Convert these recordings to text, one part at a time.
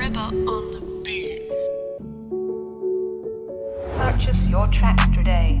Ribba on the beat. Purchase your tracks today.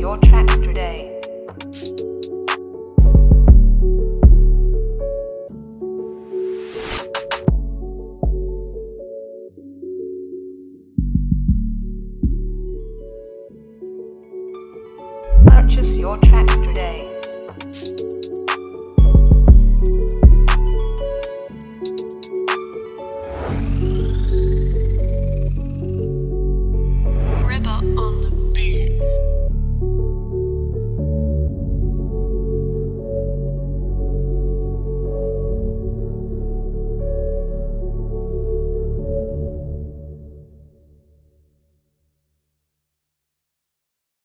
your tracks today. Purchase your tracks today. Ribba on the